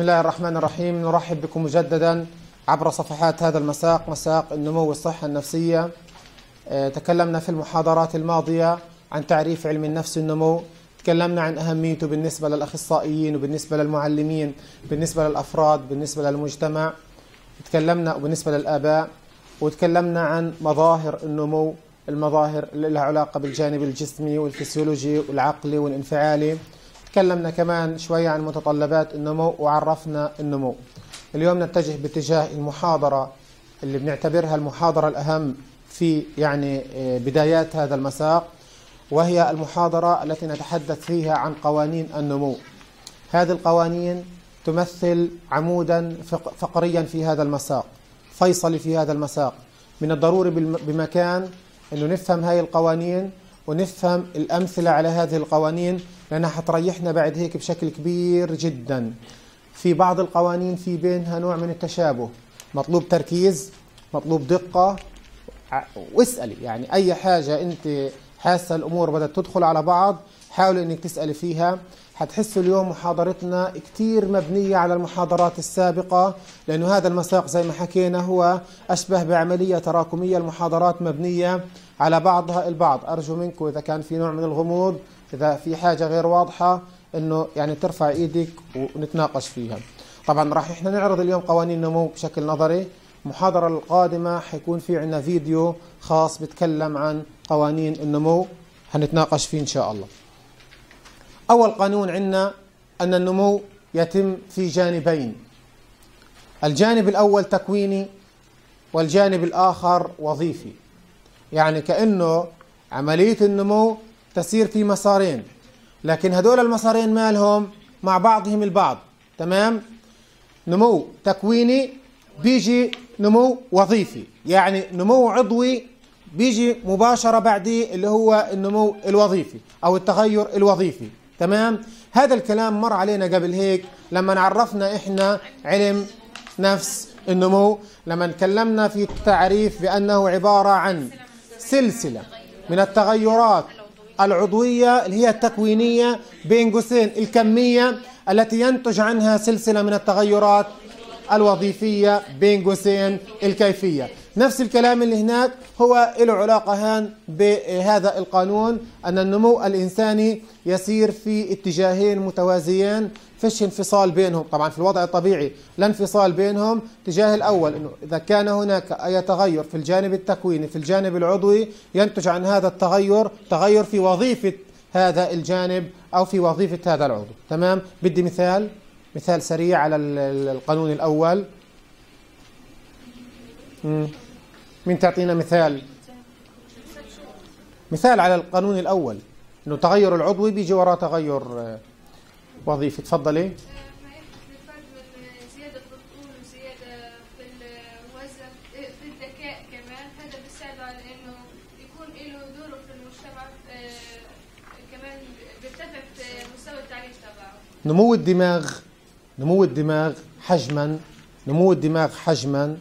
بسم الله الرحمن الرحيم. نرحب بكم مجددا عبر صفحات هذا المساق مساق النمو والصحة النفسية. آه، تكلمنا في المحاضرات الماضية عن تعريف علم النفس النمو تكلمنا عن أهميته بالنسبة للأخصائيين وبالنسبة للمعلمين بالنسبة للأفراد بالنسبة للمجتمع. تكلمنا وبالنسبة للآباء. وتكلمنا عن مظاهر النمو المظاهر اللي لها علاقة بالجانب الجسمي والفسيولوجي والعقلي والانفعالي. تكلمنا كمان شوية عن متطلبات النمو وعرفنا النمو. اليوم نتجه باتجاه المحاضرة اللي بنعتبرها المحاضرة الأهم في يعني آه، بدايات هذا المساق وهي المحاضرة التي نتحدث فيها عن قوانين النمو. هذه القوانين تمثل عمودا فق- فقريا في هذا المساق فيصلي في هذا المساق. من الضروري بمكان أنه نفهم هاي القوانين ونفهم الأمثلة على هذه القوانين لأنها حتريحنا بعد هيك بشكل كبير جدا. في بعض القوانين في بينها نوع من التشابه. مطلوب تركيز مطلوب دقة. واسألي يعني أي حاجة أنت حاسة الأمور بدأت تدخل على بعض حاولي أنك تسألي فيها. حتحسوا اليوم محاضرتنا كتير مبنية على المحاضرات السابقة لأنه هذا المساق زي ما حكينا هو أشبه بعملية تراكمية المحاضرات مبنية على بعضها البعض. أرجو منكم إذا كان في نوع من الغموض إذا في حاجة غير واضحة أنه يعني ترفع إيدك ونتناقش فيها. طبعا راح إحنا نعرض اليوم قوانين النمو بشكل نظري. المحاضرة القادمة حيكون في عنا فيديو خاص بيتكلم عن قوانين النمو. هنتناقش فيه إن شاء الله. أول قانون عندنا أن النمو يتم في جانبين. الجانب الأول تكويني والجانب الآخر وظيفي. يعني كأنه عملية النمو تسير في مسارين. لكن هدول المسارين مالهم مع بعضهم البعض. تمام؟ نمو تكويني بيجي نمو وظيفي. يعني نمو عضوي بيجي مباشرة بعديه اللي هو النمو الوظيفي أو التغير الوظيفي. تمام؟ هذا الكلام مر علينا قبل هيك لما عرفنا إحنا علم نفس النمو. لما تكلمنا في التعريف بأنه عبارة عن سلسلة من التغيرات العضوية اللي هي التكوينية بين قوسين الكمية التي ينتج عنها سلسلة من التغيرات الوظيفية بين قوسين الكيفية. نفس الكلام اللي هناك هو له علاقة هان بهذا القانون أن النمو الإنساني يسير في اتجاهين متوازيين فيش انفصال بينهم. طبعا في الوضع الطبيعي لا انفصال بينهم الاتجاه الأول أنه إذا كان هناك أي تغير في الجانب التكويني في الجانب العضوي ينتج عن هذا التغير تغير في وظيفة هذا الجانب أو في وظيفة هذا العضو. تمام؟ بدي مثال مثال سريع على ال- ال- القانون الأول. مين تعطينا مثال؟ مثال على القانون الأول أنه تغير العضوي بيجي وراه تغير وظيفي تفضلي. الفرق بين زيادة في الطول وزيادة في الوزن في الذكاء كمان. هذا بيساعد على إنه يكون له دوره في المجتمع آه، نمو الدماغ نمو الدماغ حجما نمو الدماغ حجما.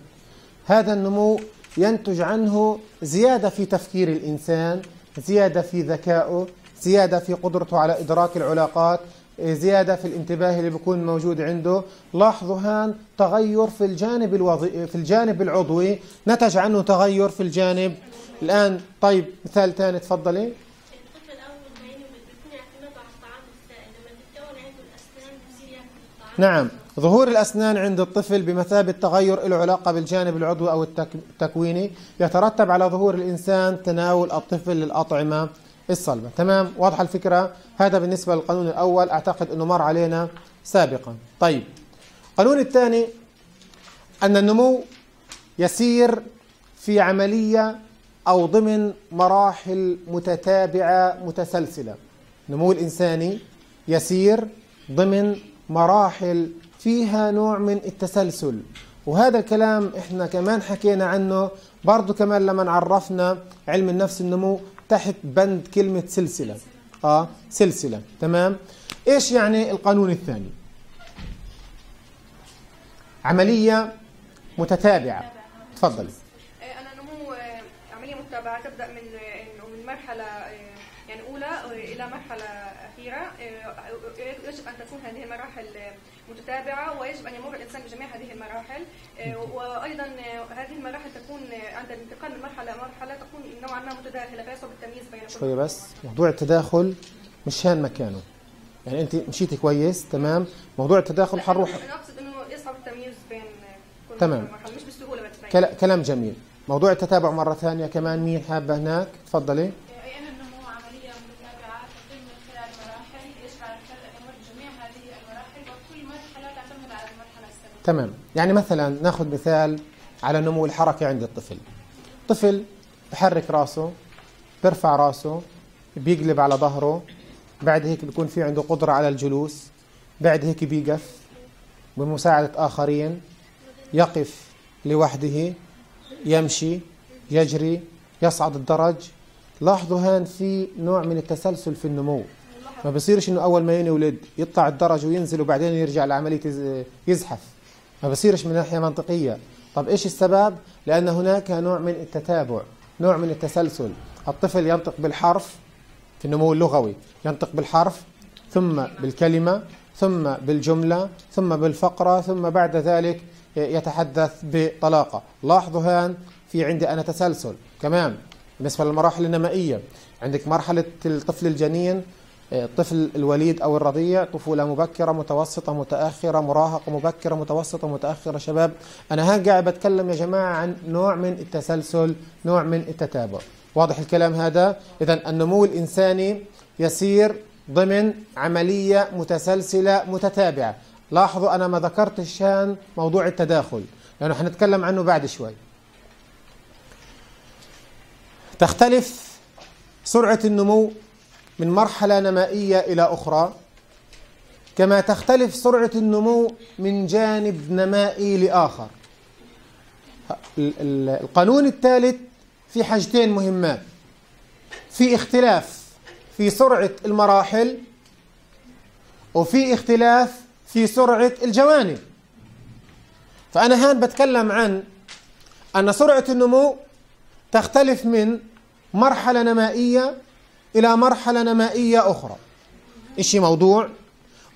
هذا النمو ينتج عنه زيادة في تفكير الإنسان زيادة في ذكائه زيادة في قدرته على إدراك العلاقات. زيادة في الانتباه اللي بيكون موجود عنده. لاحظوا هان تغير في الجانب الوظي... في الجانب العضوي. نتج عنه تغير في الجانب. الآن طيب مثال ثاني تفضلي. نعم ظهور الأسنان عند الطفل بمثابة تغير له علاقة بالجانب العضوي أو التك- التكويني. يترتب على ظهور الإنسان تناول الطفل للأطعمة. الصلبة. تمام؟ واضحة الفكرة؟ هذا بالنسبة للقانون الأول. أعتقد أنه مر علينا سابقا. طيب. القانون الثاني أن النمو يسير في عملية أو ضمن مراحل متتابعة متسلسلة. النمو الإنساني يسير ضمن مراحل فيها نوع من التسلسل. وهذا الكلام إحنا كمان حكينا عنه. برضو كمان لما عرفنا علم النفس النمو تحت بند كلمة سلسلة. آه سلسلة. تمام؟ إيش يعني القانون الثاني؟ عملية متتابعة. تفضلي آه، أنا نمو آه، عملية متابعة تبدأ من آه، إنه من مرحلة آه، يعني أولى إلى مرحلة أخيرة. آه، يجب أن تكون هذه المراحل متتابعة ويجب أن يمر الإنسان بجميع هذه المراحل. آه، وأيضا آه، هذه المراحل تكون آه، عند الانتقال من مرحلة لمرحله تكون نوعا ما متداخلة فيصعب التمييز بين كل شوية بس. موضوع التداخل مش هان مكانه. يعني أنت مشيتي كويس تمام. موضوع التداخل حنروح أنا أقصد إنه يصعب التمييز بين كل تمام. مرحلة مش بسهولة بتبين كلا- كلام جميل. موضوع التتابع مرة ثانية كمان مين حابة هناك؟ تفضلي أي أن النمو عملية متتابعة تتم من خلال مراحل يجب على الفرد أن يمر بجميع هذه المراحل وكل مرحلة تعتمد على المرحلة السابقة. تمام. يعني مثلا نأخذ مثال على نمو الحركة عند الطفل. طفل بحرك راسه بيرفع راسه بيقلب على ظهره بعد هيك بيكون في عنده قدرة على الجلوس بعد هيك بيقف بمساعدة آخرين يقف لوحده يمشي يجري يصعد الدرج. لاحظوا هان في نوع من التسلسل في النمو. ما بصيرش إنه أول ما ينولد يطلع الدرج وينزل وبعدين يرجع لعملية يز- يزحف. ما بصيرش من ناحية منطقية. طب إيش السبب؟ لأن هناك نوع من التتابع نوع من التسلسل. الطفل ينطق بالحرف في النمو اللغوي ينطق بالحرف ثم بالكلمة ثم بالجملة ثم بالفقرة ثم بعد ذلك يتحدث بطلاقة. لاحظوا هان في عندي أنا تسلسل. كمان بالنسبة للمراحل النمائية. عندك مرحلة الطفل الجنين الطفل الوليد أو الرضيع طفولة مبكرة متوسطة متأخرة مراهقة مبكرة متوسطة متأخرة. شباب أنا هان قاعد بتكلم يا جماعة عن نوع من التسلسل نوع من التتابع. واضح الكلام هذا؟ اذا النمو الإنساني يسير ضمن عملية متسلسلة متتابعة. لاحظوا أنا ما ذكرتش هان موضوع التداخل لأنه حنتكلم عنه بعد شوي. تختلف سرعة النمو من مرحلة نمائية إلى أخرى. كما تختلف سرعة النمو من جانب نمائي لآخر. ال- ال- القانون الثالث في حاجتين مهمات. في اختلاف في سرعة المراحل وفي اختلاف في سرعة الجوانب. فأنا هان بتكلم عن أن سرعة النمو تختلف من مرحلة نمائية إلى مرحلة نمائية أخرى. إشي موضوع.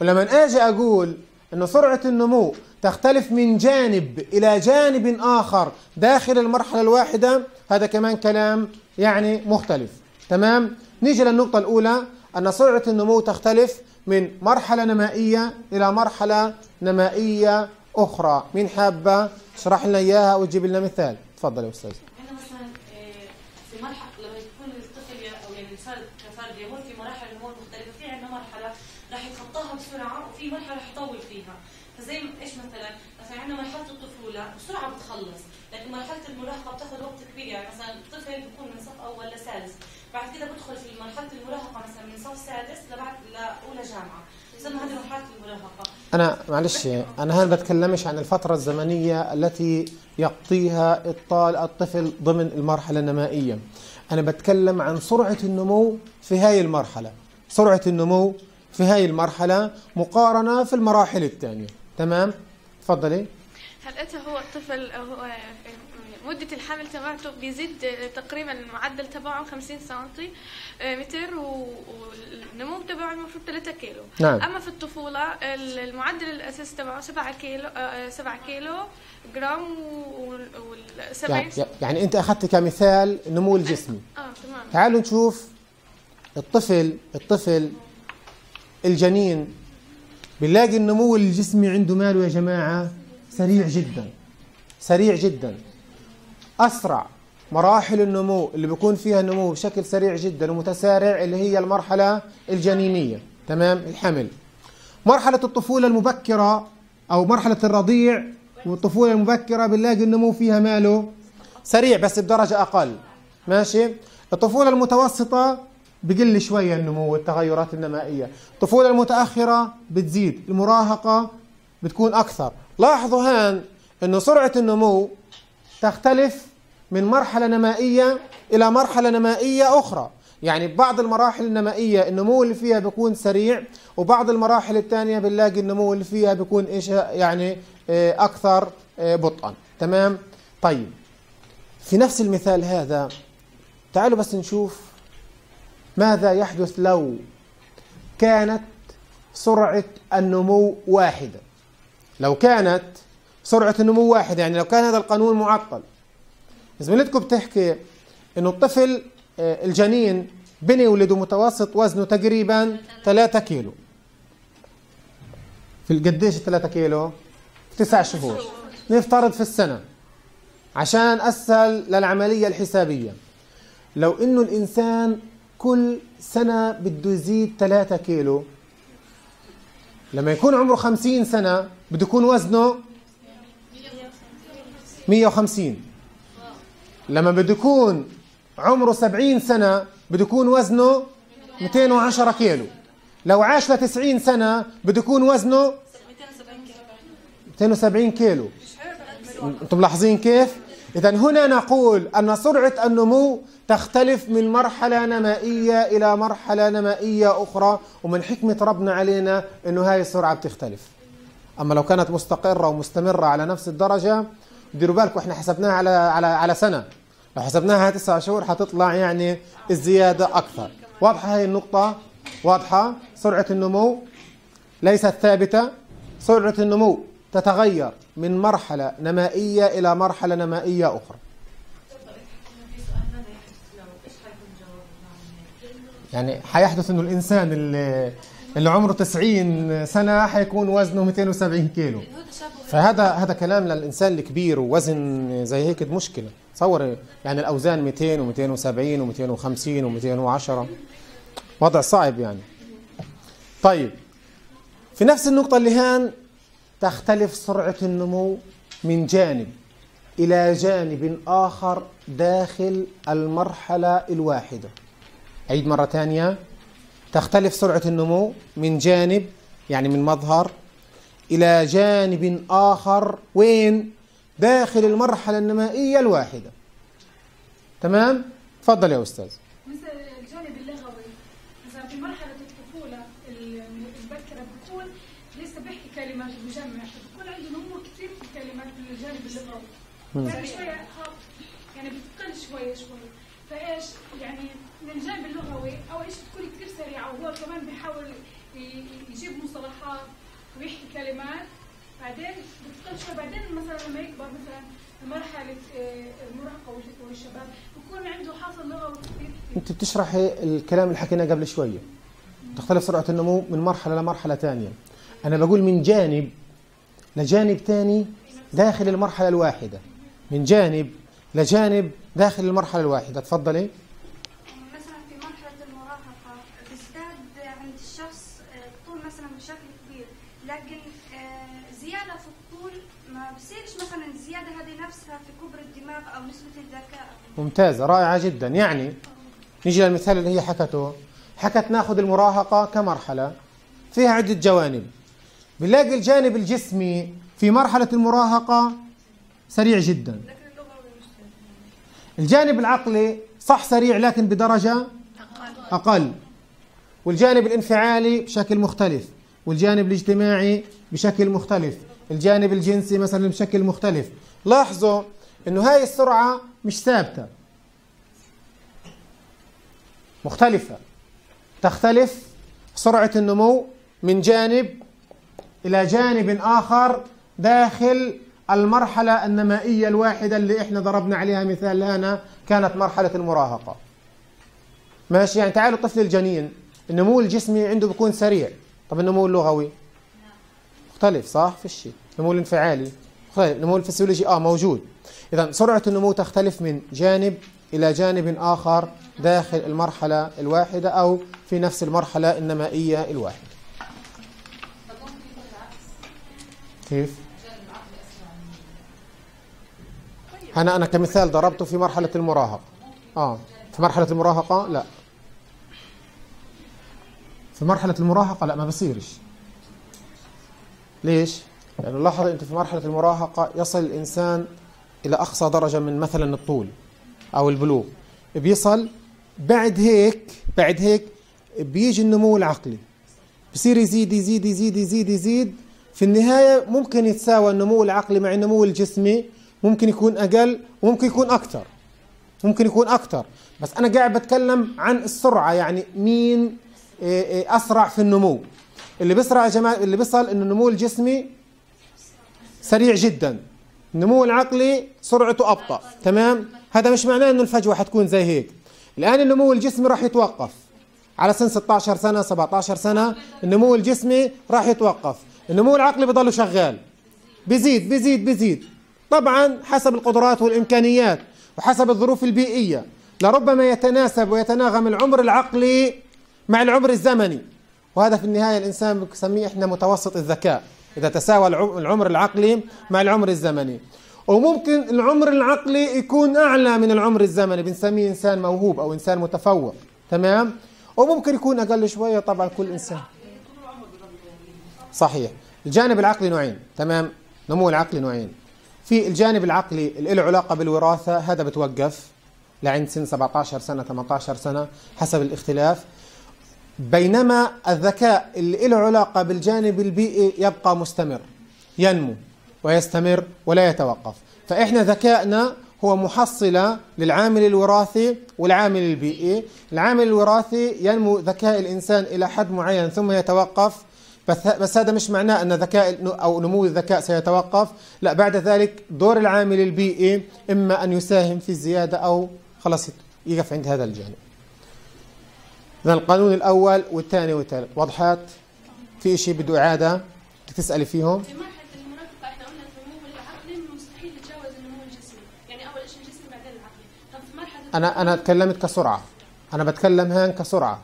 ولما أجي أقول أن سرعة النمو تختلف من جانب إلى جانب آخر داخل المرحلة الواحدة. هذا كمان كلام يعني مختلف. تمام؟ نيجي للنقطة الأولى أن سرعة النمو تختلف من مرحلة نمائية إلى مرحلة نمائية أخرى. مين حابة؟ تشرح لنا إياها وتجيب لنا مثال. تفضل يا أستاذ هنا مثلا آه، في مرحله لما يكون الطفل ي- أو يعني الانسان كفرد يمر في مراحل نمو مختلفة في عندنا مرحلة راح يتخطاها بسرعة وفي مرحلة راح يطول فيها. فزي إيش مثلا؟ مثلا عندنا مرحلة الطفولة بسرعة بتخلص لكن مرحلة المراهقة بتاخذ وقت كبير يعني مثلا الطفل بيكون من صف أول لسادس بعد كده بدخل في مرحلة المراهقة مثلا من صف سادس لبعد لأولى جامعة. هذه مرحلة المراهقة. أنا معلش أنا هان بتكلمش عن الفترة الزمنية التي يقضيها الطفل ضمن المرحلة النمائية. أنا بتكلم عن سرعة النمو في هاي المرحلة. سرعة النمو في هاي المرحلة مقارنة في المراحل الثانية. تمام؟ تفضلي. هلقتها هو الطفل هو مدة الحمل تبعته بيزيد تقريبا المعدل تبعه 50 سنتي متر و- والنمو تبعه المفروض 3 كيلو. نعم. أما في الطفولة المعدل الاساسي تبعه 7 كيلو 7 كيلو جرام وال 70 يعني, يعني أنت أخذت كمثال النمو الجسمي آه تمام. تعالوا نشوف الطفل الطفل الجنين. بنلاقي النمو الجسمي عنده ماله يا جماعة؟ سريع جدا. سريع جدا. أسرع مراحل النمو اللي بيكون فيها النمو بشكل سريع جدا ومتسارع اللي هي المرحلة الجنينية. تمام؟ الحمل. مرحلة الطفولة المبكرة أو مرحلة الرضيع والطفولة المبكرة بنلاقي النمو فيها ماله سريع بس بدرجة أقل. ماشي؟ الطفولة المتوسطة بقل شوية النمو والتغيرات النمائية. الطفولة المتأخرة بتزيد المراهقة بتكون أكثر. لاحظوا هان أنه سرعة النمو تختلف من مرحلة نمائية إلى مرحلة نمائية أخرى. يعني بعض المراحل النمائية النمو اللي فيها بيكون سريع وبعض المراحل الثانية بنلاقي النمو اللي فيها بيكون إيش يعني آه، أكثر آه، بطئا. تمام؟ طيب. في نفس المثال هذا تعالوا بس نشوف ماذا يحدث لو كانت سرعة النمو واحدة. لو كانت سرعة النمو واحدة يعني لو كان هذا القانون معطل. زميلتكم بتحكي إنه الطفل آه، الجنين بنولد متوسط وزنه تقريبا 3 كيلو. في قديش 3 كيلو؟ تسع شهور. نفترض في السنة. عشان أسهل للعملية الحسابية. لو إنه الإنسان كل سنة بده يزيد 3 كيلو لما يكون عمره 50 سنة بده يكون وزنه 150 لما بده يكون عمره 70 سنة بده يكون وزنه 210 كيلو. لو عاش ل 90 سنة بده يكون وزنه 270 كيلو. أنتم ملاحظين كيف؟ إذا هنا نقول أن سرعة النمو تختلف من مرحلة نمائية إلى مرحلة نمائية أخرى ومن حكمة ربنا علينا أنه هاي السرعة بتختلف. أما لو كانت مستقرة ومستمرة على نفس الدرجة ديروا بالكم إحنا حسبناها على على على سنة. لو حسبناها تسعة شهور حتطلع يعني الزيادة أكثر. واضحة هاي النقطة؟ واضحة؟ سرعة النمو ليست ثابتة. سرعة النمو تتغير من ماذا يحدث لو إيش حيكون جوابنا يعني حيحدث إنه الإنسان اللي, اللي عمره 90 سنة حيكون وزنه 270 كيلو. فهذا هذا كلام للإنسان الكبير ووزن زي هيك مشكلة. تصور يعني الأوزان 200 و270 و250 و210 وضع صعب يعني. طيب في نفس النقطة اللي هان تختلف سرعة النمو من جانب إلى جانب آخر داخل المرحلة الواحدة. عيد مرة ثانية. تختلف سرعة النمو من جانب يعني من مظهر إلى جانب آخر. وين؟ داخل المرحلة النمائية الواحدة. تمام؟ تفضل يا أستاذ. مثل الجانب اللغوي مثلا في مرحلة الطفولة المبكرة بكون لسه كلمات بكون عنده نمو كثير في الكلمات في الجانب اللغوي. بعد شوية يعني بتقل شوية شوي. فإيش؟ يعني من الجانب اللغوي اول شيء بتكون سريعة وهو كمان بيحاول يجيب مصطلحات ويحكي كلمات. بعدين بتقل بعدين مثلا لما يكبر مثلا في مرحلة آه، المراهقة والش- والشباب بكون عنده حاصل لغوي أنت بتشرحي الكلام اللي حكيناه قبل شوية. تختلف سرعة النمو من مرحلة لمرحلة ثانية أنا بقول من جانب لجانب ثاني داخل المرحلة الواحدة. من جانب لجانب داخل المرحلة الواحدة. تفضلي مثلا في مرحلة المراهقة بيزداد عند الشخص آه، الطول مثلا بشكل كبير لكن آه، زيادة في الطول ما بصيرش مثلا الزيادة هذه نفسها في الدماغ أو نسبة الذكاء ممتازة رائعة جدا. يعني نيجي للمثال اللي هي حكته. حكت ناخذ المراهقة كمرحلة فيها عدة جوانب. بنلاقي الجانب الجسمي في مرحلة المراهقة سريع جدا. الجانب العقلي صح سريع لكن بدرجة أقل. والجانب الانفعالي بشكل مختلف. والجانب الاجتماعي بشكل مختلف. الجانب الجنسي مثلا بشكل مختلف. لاحظوا إنه هاي السرعة مش ثابتة. مختلفة. تختلف سرعة النمو من جانب إلى جانب آخر داخل المرحلة النمائية الواحدة اللي إحنا ضربنا عليها مثال هنا كانت مرحلة المراهقة. ماشي؟ يعني تعالوا طفل الجنين النمو الجسمي عنده بيكون سريع. طب النمو اللغوي؟ مختلف صح؟ في الشيء. النمو الانفعالي؟ مختلف. النمو الفسيولوجي؟ آه موجود. اذا سرعة النمو تختلف من جانب إلى جانب آخر داخل المرحلة الواحدة أو في نفس ممكن يكون العكس كيف؟ أنا أنا كمثال ضربته في مرحلة المراهقة. آه. في مرحلة المراهقة؟ لا. في مرحلة المراهقة؟ لا ما بصيرش. ليش؟ لأنه لاحظ أنت في مرحلة المراهقة يصل الإنسان إلى أقصى درجة من مثلا الطول أو البلوغ. بيصل بعد هيك بعد هيك بيجي النمو العقلي. بصير يزيد يزيد يزيد يزيد يزيد. في النهاية ممكن يتساوى النمو العقلي مع النمو الجسمي ممكن يكون أقل وممكن يكون أكثر. ممكن يكون أكثر. بس أنا قاعد بتكلم عن السرعة يعني مين إيه إيه أسرع في النمو. اللي بيسرع يا جماعة اللي بيصل إنه النمو الجسمي سريع جدا. النمو العقلي سرعته أبطأ تمام؟ هذا مش معناه إنه الفجوة حتكون زي هيك. الآن النمو الجسمي راح يتوقف. على سن 16 سنة 17 سنة النمو الجسمي راح يتوقف. النمو العقلي بضله شغال. بيزيد بيزيد بيزيد. طبعا حسب القدرات والإمكانيات وحسب الظروف البيئية. لربما يتناسب ويتناغم العمر العقلي مع العمر الزمني. وهذا في النهاية الإنسان بنسميه إحنا متوسط الذكاء. إذا تساوى العم- العمر العقلي مع العمر الزمني. وممكن العمر العقلي يكون أعلى من العمر الزمني بنسميه إنسان موهوب أو إنسان متفوق. تمام؟ وممكن يكون أقل شوية طبعا كل إنسان. صحيح. الجانب العقلي نوعين. تمام؟ نمو العقلي نوعين. في الجانب العقلي اللي له علاقة بالوراثة هذا بتوقف لعند سن 17 سنة 18 سنة حسب الاختلاف. بينما الذكاء اللي له علاقة بالجانب البيئي يبقى مستمر ينمو ويستمر ولا يتوقف. فإحنا ذكائنا هو محصلة للعامل الوراثي والعامل البيئي. العامل الوراثي ينمو ذكاء الإنسان إلى حد معين ثم يتوقف. بس هذا مش معناه أن ذكاء أو نمو الذكاء سيتوقف. لا بعد ذلك دور العامل البيئي إما أن يساهم في الزيادة أو خلاص يقف عند هذا الجانب. إذا القانون الأول والثاني والثالث. وضحت في شيء بده إعادة؟ تسألي فيهم؟ في مرحلة المراهقة إحنا قلنا النمو العقلي مستحيل يتجاوز النمو الجسمي، يعني أول شيء الجسمي بعدين العقلي، طب في مرحلة أنا أنا تكلمت كسرعة. أنا بتكلم هان كسرعة.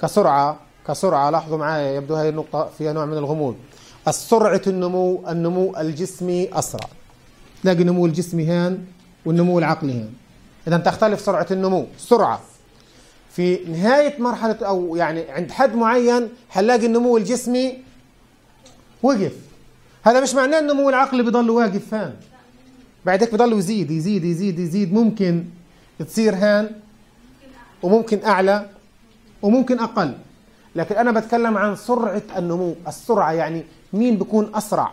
كسرعة كسرعة لاحظوا معي يبدو هذه النقطة فيها نوع من الغموض. السرعة النمو النمو الجسمي أسرع. تلاقي النمو الجسمي هان والنمو العقلي هان إذا تختلف سرعة النمو. سرعة. في نهاية مرحلة أو يعني عند حد معين حنلاقي النمو الجسمي وقف. هذا مش معناه النمو العقلي بضل واقف فان بعد هيك بضل يزيد يزيد يزيد يزيد. ممكن تصير هان وممكن أعلى وممكن أقل. لكن أنا بتكلم عن سرعة النمو. السرعة يعني مين بيكون أسرع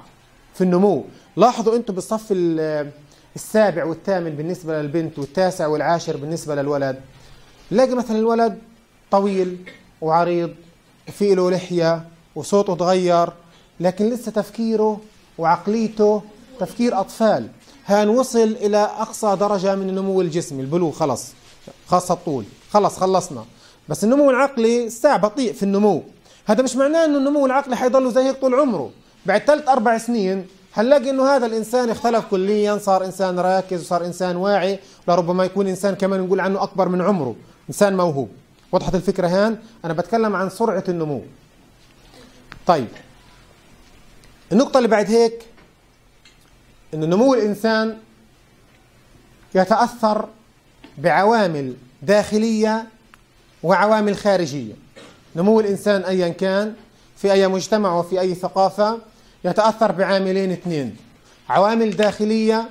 في النمو؟ لاحظوا أنتم بالصف ال- السابع والثامن بالنسبة للبنت والتاسع والعاشر بالنسبة للولد. نلاقي مثلا الولد طويل وعريض وفي له لحية وصوته تغير لكن لسه تفكيره وعقليته تفكير أطفال. هان وصل إلى أقصى درجة من النمو الجسمي البلوغ خلص خاصة الطول. خلص خلصنا. بس النمو العقلي ساع بطيء في النمو. هذا مش معناه إنه النمو العقلي حيضل زي هيك طول عمره. بعد ثلاث أربع سنين هنلاقي إنه هذا الإنسان اختلف كليا صار إنسان راكز وصار إنسان واعي. لربما يكون إنسان كمان نقول عنه أكبر من عمره. إنسان موهوب. وضحت الفكرة هان أنا بتكلم عن سرعة النمو. طيب النقطة اللي بعد هيك انه نمو الإنسان يتأثر بعوامل داخلية وعوامل خارجية. نمو الإنسان ايا كان في أي مجتمع وفي أي ثقافة يتأثر بعاملين اثنين عوامل داخلية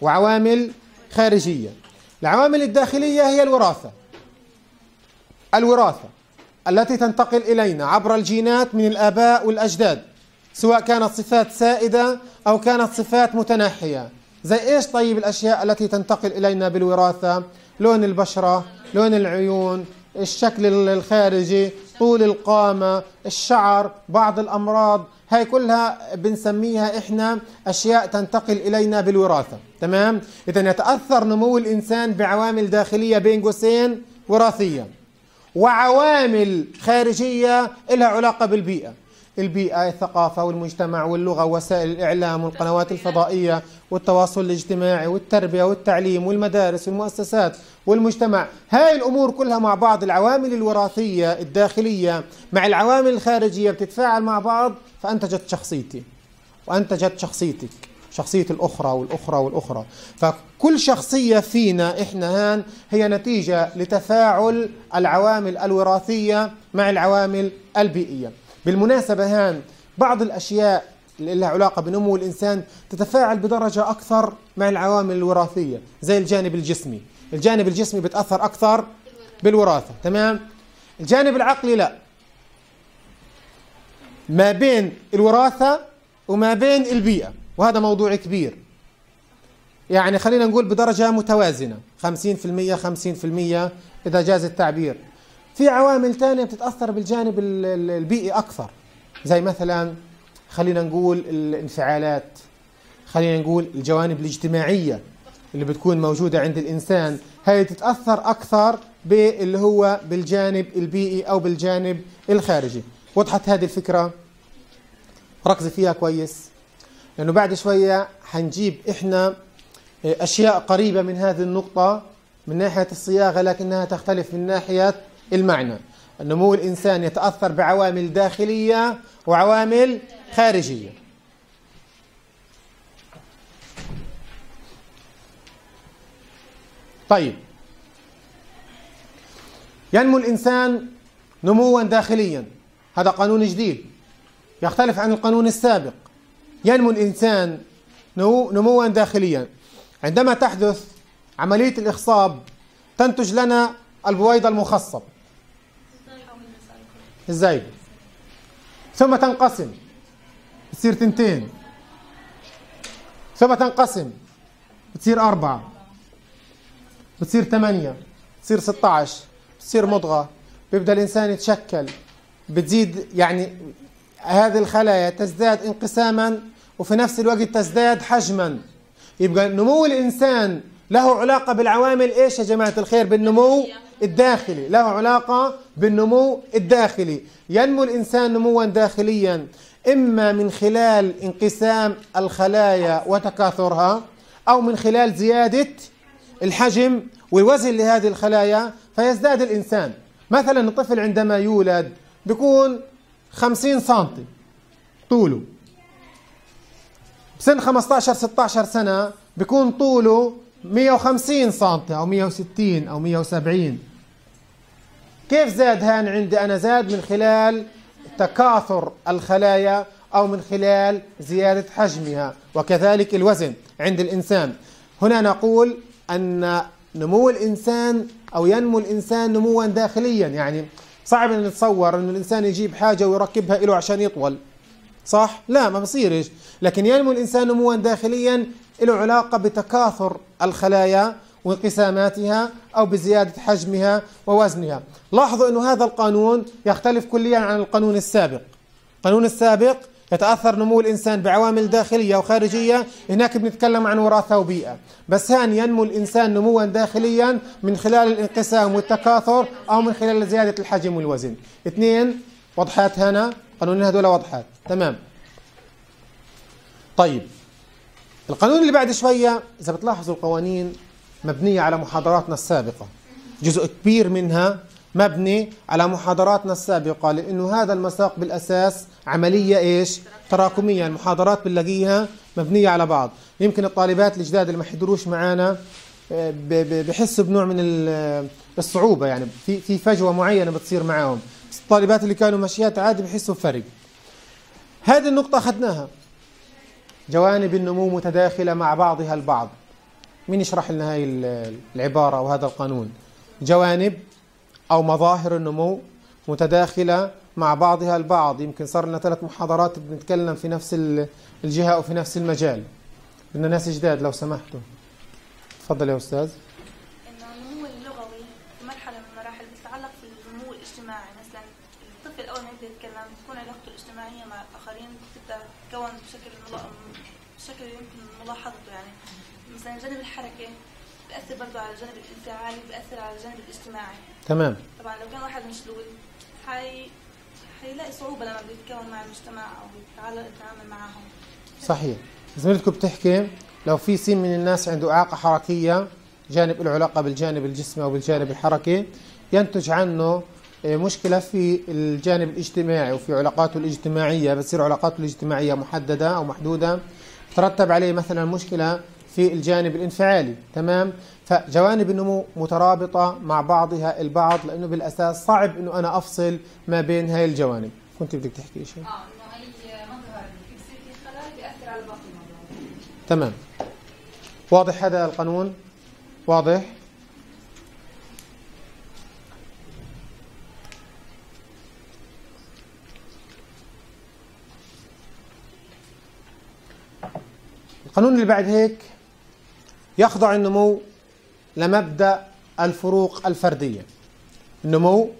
وعوامل خارجية. العوامل الداخلية هي الوراثة. الوراثة التي تنتقل إلينا عبر الجينات من الآباء والأجداد سواء كانت صفات سائدة أو كانت صفات متناحية. زي إيش طيب الأشياء التي تنتقل إلينا بالوراثة؟ لون البشرة لون العيون الشكل الخارجي طول القامة الشعر بعض الأمراض. هاي كلها بنسميها إحنا أشياء تنتقل إلينا بالوراثة. تمام؟ اذا يتأثر نمو الإنسان بعوامل داخلية بين قوسين وراثية. وعوامل خارجية لها علاقة بالبيئة. البيئة الثقافة والمجتمع واللغة ووسائل الإعلام والقنوات الفضائية والتواصل الاجتماعي والتربية والتعليم والمدارس والمؤسسات والمجتمع. هاي الأمور كلها مع بعض العوامل الوراثية الداخلية مع العوامل الخارجية بتتفاعل مع بعض فأنتجت شخصيتي. وأنتجت شخصيتك. شخصية الأخرى والأخرى والأخرى. فكل شخصية فينا إحنا هان هي نتيجة لتفاعل العوامل الوراثية مع العوامل البيئية. بالمناسبة هان بعض الأشياء اللي لها علاقة بنمو الإنسان تتفاعل بدرجة أكثر مع العوامل الوراثية زي الجانب الجسمي. الجانب الجسمي بتأثر أكثر بالوراثة تمام؟ الجانب العقلي لا. ما بين الوراثة وما بين البيئة. وهذا موضوع كبير. يعني خلينا نقول بدرجة متوازنة. 50% 50% إذا جاز التعبير. في عوامل تانية بتتأثر بالجانب ال- ال- البيئي أكثر. زي مثلا خلينا نقول الانفعالات. خلينا نقول الجوانب الاجتماعية اللي بتكون موجودة عند الإنسان. هاي تتأثر أكثر باللي هو بالجانب البيئي أو بالجانب الخارجي. وضحت هذه الفكرة؟ ركزي فيها كويس. لأنه بعد شوية حنجيب إحنا أشياء قريبة من هذه النقطة من ناحية الصياغة لكنها تختلف من ناحية المعنى. النمو الإنسان يتأثر بعوامل داخلية وعوامل خارجية. طيب. ينمو الإنسان نموا داخليا. هذا قانون جديد. يختلف عن القانون السابق. ينمو الإنسان نمو- نموا داخليا. عندما تحدث عملية الإخصاب تنتج لنا البويضة المخصب. إزاي؟ ثم تنقسم. تصير تنتين. ثم تنقسم. بتصير أربعة. بتصير ثمانية. بتصير 16 بتصير مضغة. بيبدأ الإنسان يتشكل. بتزيد يعني هذه الخلايا تزداد انقساما وفي نفس الوقت تزداد حجما. يبقى نمو الإنسان له علاقة بالعوامل إيش يا جماعة الخير؟ بالنمو الداخلي. له علاقة بالنمو الداخلي. ينمو الإنسان نموا داخليا إما من خلال انقسام الخلايا وتكاثرها أو من خلال زيادة الحجم والوزن لهذه الخلايا فيزداد الإنسان. مثلا الطفل عندما يولد بيكون 50 سنتي طوله. بسن 15 16 سنة بيكون طوله 150 سنتي أو 160 أو 170 كيف زاد هان عندي؟ أنا زاد من خلال تكاثر الخلايا أو من خلال زيادة حجمها وكذلك الوزن عند الإنسان. هنا نقول أن نمو الإنسان أو ينمو الإنسان نموا داخليا. يعني صعب أن نتصور أن الإنسان يجيب حاجة ويركبها له عشان يطول. صح؟ لا ما بصيرش. لكن ينمو الإنسان نموا داخليا له علاقة بتكاثر الخلايا وانقساماتها أو بزيادة حجمها ووزنها. لاحظوا أن هذا القانون يختلف كليا عن القانون السابق. القانون السابق يتأثر نمو الإنسان بعوامل داخلية وخارجية. هناك بنتكلم عن وراثة وبيئة بس هان ينمو الإنسان نموا داخليا من خلال الانقسام والتكاثر أو من خلال زيادة الحجم والوزن. اثنين وضحات هنا. قانونين هذول وضحات. تمام. طيب القانون اللي بعد شوية إذا بتلاحظوا القوانين مبنية على محاضراتنا السابقة. جزء كبير منها مبني على محاضراتنا السابقة لأنه هذا المساق بالأساس عملية إيش؟ تراكمية. المحاضرات بنلاقيها مبنية على بعض. يمكن الطالبات الجداد اللي ما حضروش معانا آه، بحسوا بنوع من ال- الصعوبة يعني في في فجوة معينة بتصير معاهم. الطالبات اللي كانوا ماشيات عادي بحسوا بفرق. هذه النقطة أخذناها. جوانب النمو متداخلة مع بعضها البعض. مين يشرح لنا هاي ال- العبارة وهذا القانون؟ جوانب أو مظاهر النمو متداخلة مع بعضها البعض. يمكن صار لنا ثلاث محاضرات بنتكلم في نفس ال- الجهة أو في نفس المجال. بدنا ناس جداد لو سمحتوا. تفضل يا أستاذ. النمو اللغوي في مرحلة من المراحل في النمو الاجتماعي. مثلا الطفل أول ما يبدأ يتكلم تكون علاقته الاجتماعية مع الآخرين تبدا تتكون بشكل. بشكل يمكن ملاحظته يعني. مثلا الجانب الحركي بيأثر برضه على الجانب الانفعالي بيأثر على الجانب الاجتماعي. تمام. طبعا لو كان واحد مشلول حي... حيلاقي صعوبة لما بيتكون مع المجتمع أو يتعال- يتعامل معهم. صحيح. زميلتكم بتحكي لو في سين من الناس عنده إعاقة حركية جانب له علاقة بالجانب الجسمي أو بالجانب الحركي ينتج عنه آه، مشكلة في الجانب الاجتماعي وفي علاقاته الاجتماعية بتصير علاقاته الاجتماعية محددة أو محدودة. ترتب عليه مثلا مشكلة في الجانب الانفعالي تمام؟ فجوانب النمو مترابطة مع بعضها البعض لأنه بالأساس صعب أنه أنا أفصل ما بين هاي الجوانب. كنت بدك تحكي شيء آه إنه اي مظهر بيصير في خلل بيأثر على باقي المظاهر. تمام. واضح هذا القانون؟ واضح؟ القانون اللي بعد هيك يخضع النمو لمبدأ الفروق الفردية. النمو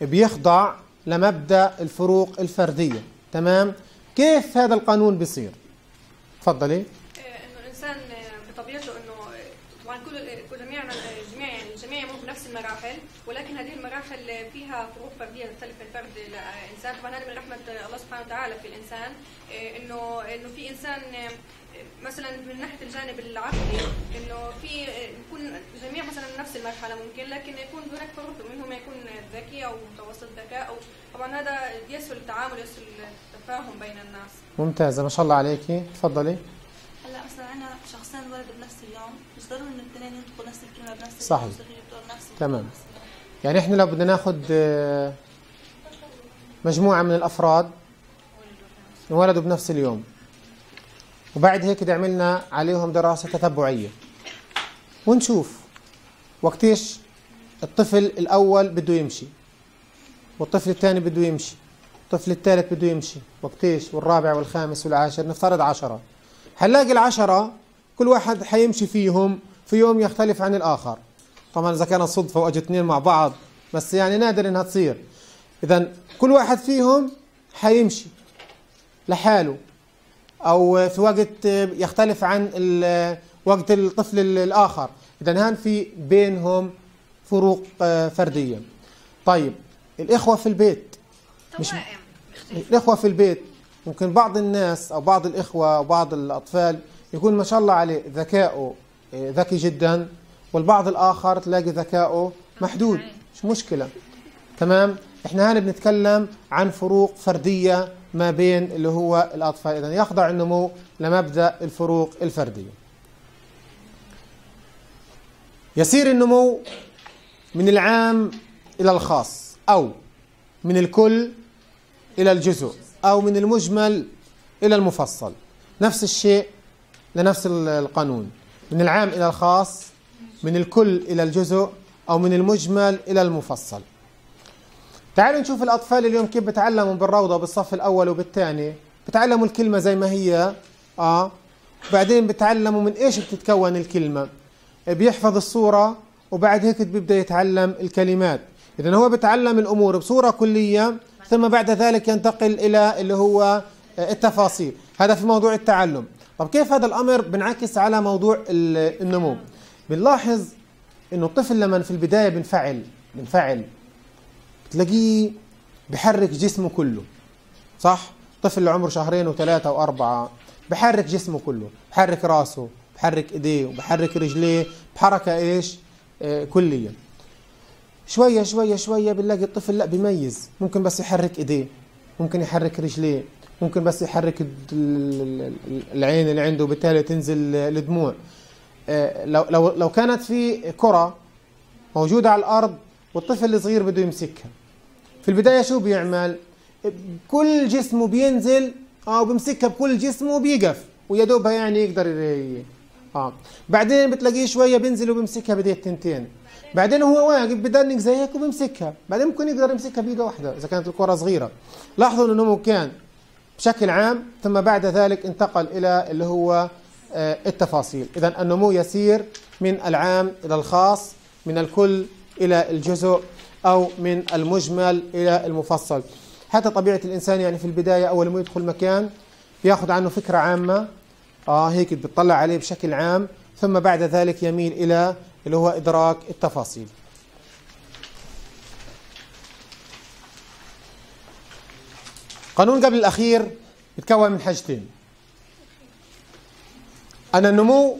بيخضع لمبدأ الفروق الفردية. تمام؟ كيف هذا القانون بيصير؟ تفضلي. إنه الإنسان بطبيعته إنه طبعا كل جميعنا جميع يعني الجميع يمر بنفس المراحل ولكن هذه المراحل فيها فروق فردية تختلف من فرد لانسان طبعا هذا من رحمة الله سبحانه وتعالى في الإنسان إنه إنه في إنسان مثلا من ناحية الجانب العقلي إنه في يكون جميع مثلا نفس المرحلة ممكن لكن يكون هناك فروق منهم يكون ذكي أو متوسط ذكاء أو طبعا هذا يسهل التعامل يسهل التفاهم بين الناس. ممتازة ما شاء الله عليكي تفضلي. هلا مثلا أنا شخصين ولدوا بنفس اليوم مش ضروري ان الاثنين ينطقوا نفس الكلمة بنفس صحيح. نفس تمام. يعني إحنا لو بدنا ناخذ آه، مجموعة من الأفراد انولدوا بنفس اليوم. وبعد هيك عملنا عليهم دراسة تتبعية. ونشوف وقتيش الطفل الأول بده يمشي والطفل الثاني بده يمشي الطفل الثالث بده يمشي وقتيش والرابع والخامس والعاشر نفترض عشرة. هنلاقي العشرة كل واحد حيمشي فيهم في يوم يختلف عن الآخر. طبعا إذا كانت صدفة وأجوا اثنين مع بعض بس يعني نادر إنها تصير. إذا كل واحد فيهم حيمشي لحاله. أو في وقت يختلف عن وقت الطفل الآخر. إذا هان في بينهم فروق آه، فردية. طيب الإخوة في البيت. مش الإخوة في البيت ممكن بعض الناس أو بعض الإخوة أو بعض الأطفال يكون ما شاء الله عليه ذكاؤه آه، ذكي جدا والبعض الآخر تلاقي ذكاؤه محدود. مش مشكلة. تمام؟ إحنا هنا بنتكلم عن فروق فردية ما بين اللي هو الأطفال. إذا يخضع النمو لمبدأ الفروق الفردية يسير النمو من العام إلى الخاص أو من الكل إلى الجزء أو من المجمل إلى المفصل. نفس الشيء لنفس ال- القانون. من العام إلى الخاص من الكل إلى الجزء أو من المجمل إلى المفصل. تعالوا نشوف الأطفال اليوم كيف بتعلموا بالروضة بالصف الأول وبالثاني. بتعلموا الكلمة زي ما هي. آه. بعدين بتعلموا من إيش بتتكون الكلمة. بيحفظ الصورة وبعد هيك بيبدأ يتعلم الكلمات. إذا هو بيتعلم الأمور بصورة كلية ثم بعد ذلك ينتقل إلى اللي هو التفاصيل. هذا في موضوع التعلم. طب كيف هذا الأمر بنعكس على موضوع ال- النمو؟ بنلاحظ إنه الطفل لما في البداية بنفعل بنفعل. تلاقيه بحرك جسمه كله صح؟ طفل عمره شهرين وثلاثة وأربعة بحرك جسمه كله بحرك راسه بحرك إيديه وبحرك رجليه بحركة إيش؟ آه كلية. شوية شوية شوية بنلاقي الطفل لا بيميز ممكن بس يحرك إيديه ممكن يحرك رجليه ممكن بس يحرك ال- ال- ال- العين اللي عنده بالتالي تنزل الدموع آه، لو لو لو كانت في كرة موجودة على الأرض والطفل الصغير بده يمسكها في البداية شو بيعمل؟ كل جسمه بينزل آه وبيمسكها بكل جسمه وبيقف ويا دوبها يعني يقدر آه. بعدين بتلاقيه شوية بينزل وبيمسكها بايديه التنتين بعدين هو واقف بدنك زي هيك وبيمسكها بعدين ممكن يقدر يمسكها بيدة واحدة إذا كانت الكرة صغيرة. لاحظوا إنه كان. بشكل عام ثم بعد ذلك انتقل إلى اللي هو آه، التفاصيل. إذا النمو يسير من العام إلى الخاص من الكل إلى الجزء أو من المجمل إلى المفصل. حتى طبيعة الإنسان يعني في البداية أول ما يدخل مكان يأخذ عنه فكرة عامة. آه هيك بتطلع عليه بشكل عام. ثم بعد ذلك يميل إلى اللي هو إدراك التفاصيل. قانون قبل الأخير يتكون من حاجتين. أن النمو